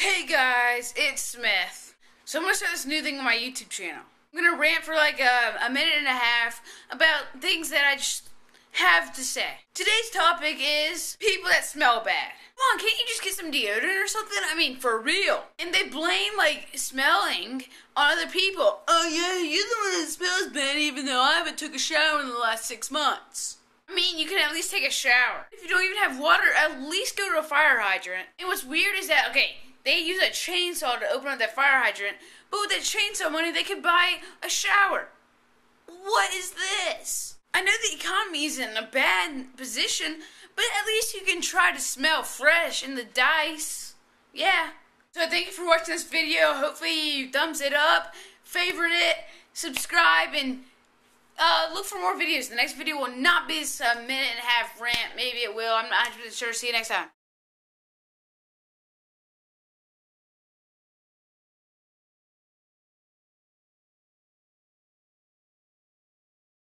Hey guys, it's Smith. So I'm gonna start this new thing on my YouTube channel. I'm gonna rant for like a, a minute and a half about things that I just have to say. Today's topic is people that smell bad. Come on, can't you just get some deodorant or something? I mean, for real. And they blame like smelling on other people. Oh yeah, you're the one that smells bad, even though I haven't took a shower in the last six months. I mean, you can at least take a shower. If you don't even have water, at least go to a fire hydrant. And what's weird is that, okay, they use a chainsaw to open up that fire hydrant, but with that chainsaw money, they could buy a shower. What is this? I know the economy is in a bad position, but at least you can try to smell fresh in the dice. Yeah. So thank you for watching this video. Hopefully you thumbs it up, favorite it, subscribe, and uh, look for more videos. The next video will not be uh, minute and a half rant. Maybe it will. I'm not 100% sure. See you next time.